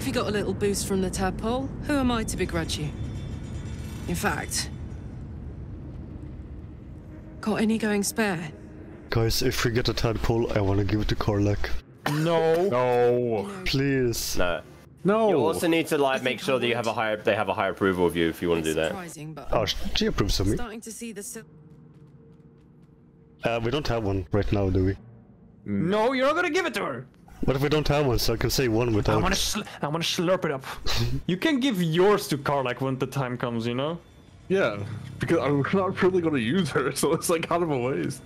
If you got a little boost from the tadpole, who am I to begrudge you? In fact, got any going spare? Guys, if we get a tadpole, I wanna give it to Karlach. No. No. Please. No. No. You also need to like make sure that you have a higher they have a higher approval of you if you want to do that. But Oh, she approves of me. starting to see the. Uh, we don't have one right now, do we? No, you're not gonna give it to her. What if we don't have one, so I can say one without? I without... wanna, sl- I wanna slurp it up. you can give yours to Karlach when the time comes, you know? Yeah, because I'm not really gonna use her, so it's like kind of a waste.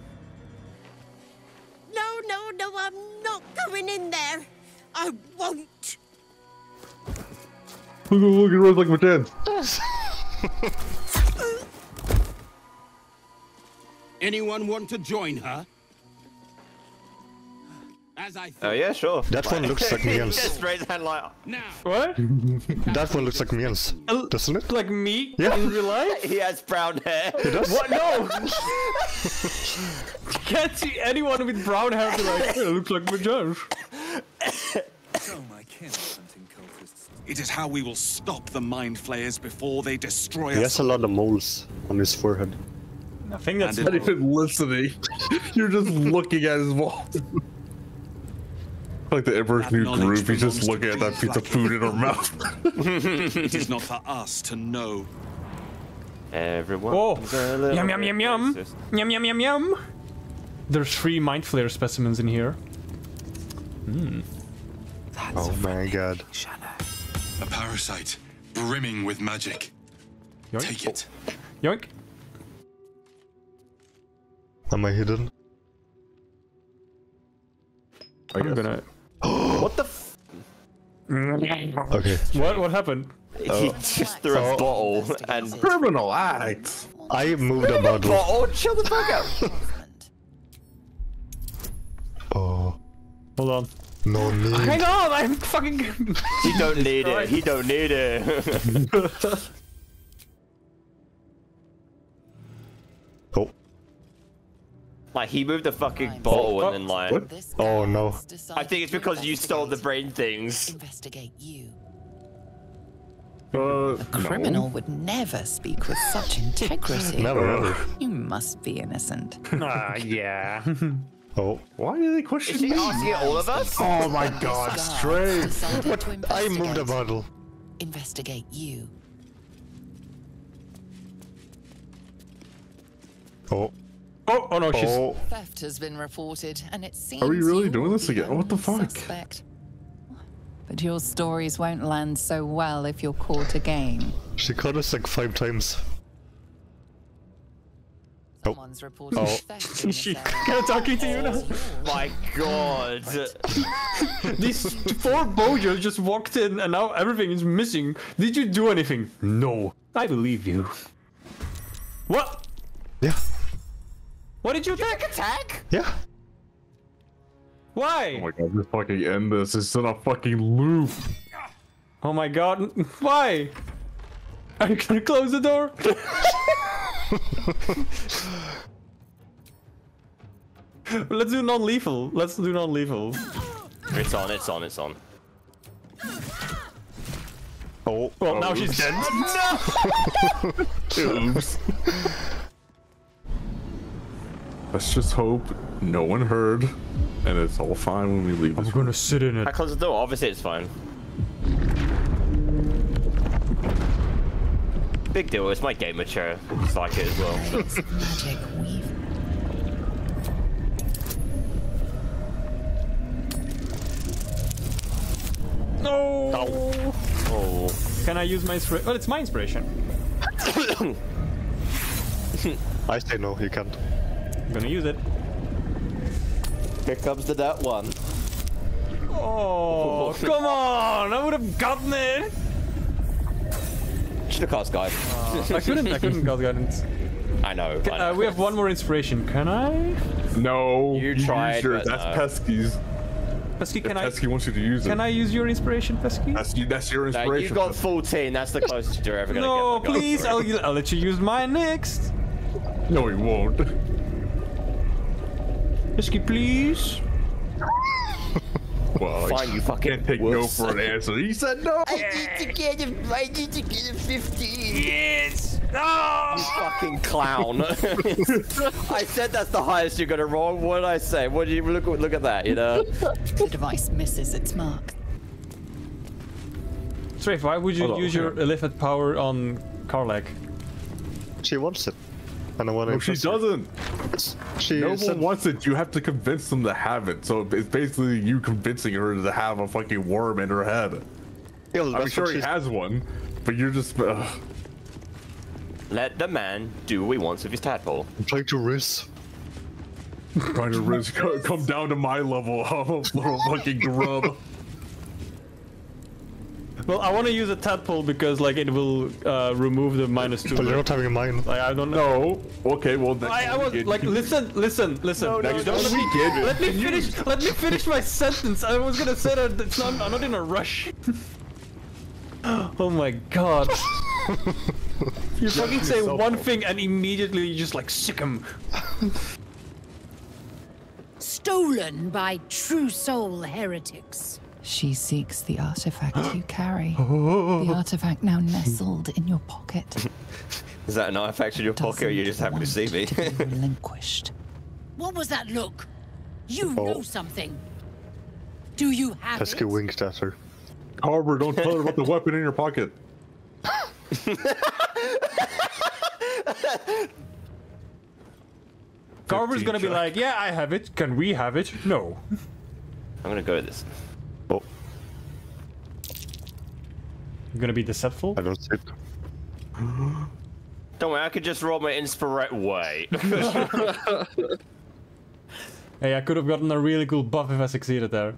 No, no, no, I'm not going in there. I won't. Look, look, it runs like my dad. Anyone want to join her? As I Oh yeah, sure. That one looks like Mians. Just raise hand like Now, What? That one looks like Mians, uh, doesn't it? Like me Yeah. in real life? he has brown hair. He does. What? No! Can't see anyone with brown hair be like, "Yeah, it looks like my Josh. So my kin hunting cultists. It is how we will stop the mind flayers before they destroy He us. has a lot of moles on his forehead. I think that's And Not even listening. You're just looking at his wall. Like the Emperor's New Knowledge Groove, he's just belongs looking at that piece of food in her mouth. it is not for us to know. Everyone. Oh, yum yum yum yum, yum yum yum yum. There's three mind flayer specimens in here. Hmm. Oh my god. A parasite brimming with magic. Yoink. Take it. Yoink. Am I hidden? I'm gonna. What the? F- Okay. What? What happened? He oh. just threw a oh. bottle and Criminal act. I moved a bottle. bottle. Chill the fuck out. Oh, Hold on. no need. Hang on, I'm fucking. He don't need it. He don't need it. like he moved the fucking bottle and then like. What? Oh, no. I think it's because you stole the brain things. Investigate you. Uh, A criminal would never speak with such integrity. never ever. You must be innocent. ah, yeah. Oh, Why do they Is question she me? asking all of us? Oh my god, This guy straight. has I moved a bottle. Investigate you. Oh, Oh, oh no, she's. oh. Theft has been reported, and it seems. Are we really you're doing this again? What the fuck? Suspect. But your stories won't land so well if you're caught again. She caught us like five times. Oh. Someone's reported Oh. theft in this She area. kind of talking to you now. Oh. My god. These four bojos just walked in and now everything is missing. Did you do anything? No. I believe you. What? Yeah, What did you attack? Attack? yeah. Why? Oh my god, just fucking end this. It's in a fucking loop. Oh my god. Why? Are you gonna close the door? Let's do non-lethal. Let's do non-lethal. it's on, it's on, it's on. Oh, Well, now she's dead. no! Oops. Let's just hope no one heard, and it's all fine when we leave this. gonna sit in it. I close the door, obviously it's fine. Big deal, it's my gamer chair. It's like it as well. so- Magic weave. No. Oh. oh. Can I use my inspiration? Well, it's my inspiration. I say no, you can't. I'm gonna use it. Here comes the that one. Oh, come on! I would have gotten it. Should have cast guide. I couldn't. I couldn't got guidance. I know. I know. Uh, we have one more inspiration. Can I? No, You tried, use yours. That's no. Pesky's. Pesky, If I? Pesky wants you to use it. Can I use your inspiration, Pesky? That's, you, that's your No, inspiration. you've got 14, that's the closest you're ever gonna No, get. No, please. I'll, I'll let you use mine next. No, he won't. Pesky, please. Well, Fine, you fucking can't take no for an answer. He said no. I need to get a, I need to get a 15. Yes! No! You fucking clown. I said that's the highest you're gonna roll. What did I say? What do you look look at that, you know? The device misses its mark. Strafe, why would you Hold on, use your okay. illithid power on Karlach? She wants it. And I want to No, she doesn't. She No said, one wants it. You have to convince them to have it. So it's basically you convincing her to have a fucking worm in her head. yeah, I'm sure he she- has one, but you're just. Uh, Let the man do what he wants with his tadpole. I'm trying to risk. trying to risk come down to my level. I'm a little fucking grub. Well, I want to use a tadpole because like it will uh, remove the minus two. But you're not having mine. Like I don't know. No. Okay. Well, next I, I was like, listen, listen, listen. No, no, Next no, let, me, weekend. let me finish. Let me finish my sentence. I was gonna say that it's not, I'm not in a rush. oh my god. you fucking say yourself one up. thing and immediately you just like sick him. Stolen by true soul heretics. She seeks the artifact you carry. The artifact now nestled in your pocket. Is that an artifact in your pocket or you just happen to see me? to relinquished. What was that look? You Oh. know something. Do you have Pesky it? winked at her. Carver, don't tell her about the weapon in your pocket. Carver's gonna be like, yeah, I have it. Can we have it? No. I'm gonna go with this. You're gonna be deceitful. I don't see it. Don't worry, I could just roll my inspiration. Wait. Hey, I could have gotten a really cool buff if I succeeded there.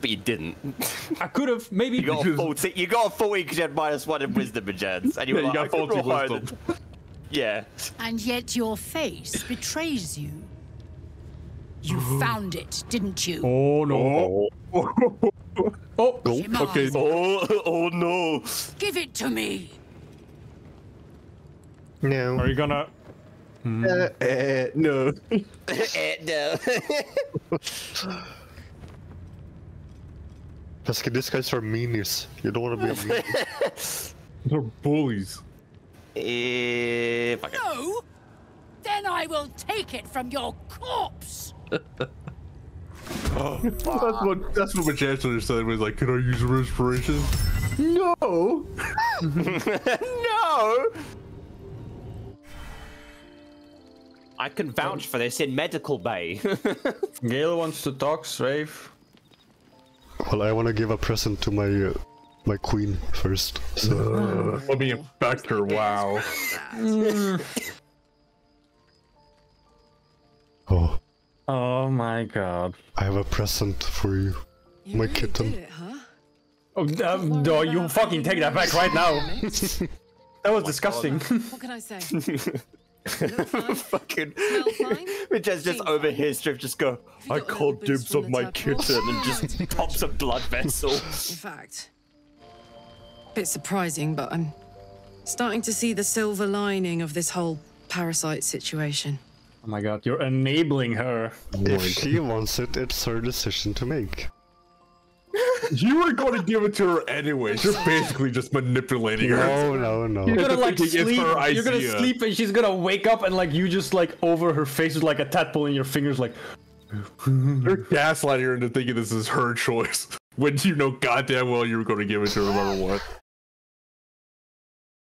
but you didn't. I could have maybe. You got a 40. You got a 40 because you had minus one in wisdom and jets. And you, Yeah, were you got I could faulty roll higher wisdom. Yeah. And yet your face betrays you. You found it, didn't you? Oh no. Oh. Shimon, Okay. Oh, oh no. Give it to me. No. Are you gonna? Uh, uh, no. Eh, no. Pesky, these guys are meanies. You don't want to be a meanie. They're bullies. Eh, fuck it. No? Then I will take it from your corpse. That's what that's what my chancellor said. Was like, "Can I use a inspiration?" No. no! I can vouch for this in medical bay. Gale wants to talk, Strafe. Well, I want to give a present to my uh, my queen first. So Let me infect her. Wow. oh, Oh my god. I have a present for you. You My really kitten. did it, huh? Oh, um, no, you fucking take that back right now. That was disgusting. What can I say? Fucking. Smell fine? We just, just over here, Strip just go, I got a called dibs on my kitten and just big pops a blood vessel. In fact, bit surprising, but I'm starting to see the silver lining of this whole parasite situation. Oh my god, you're enabling her. Oh if she wants it, it's her decision to make. You were going to give it to her anyways. You're basically just manipulating her. No, no, no. You're gonna like sleep. You're gonna sleep, and she's gonna wake up, and like you just like over her face with like a tadpole in your fingers, like. You're gaslighting her into thinking this is her choice when you know goddamn well you were going to give it to her no matter what.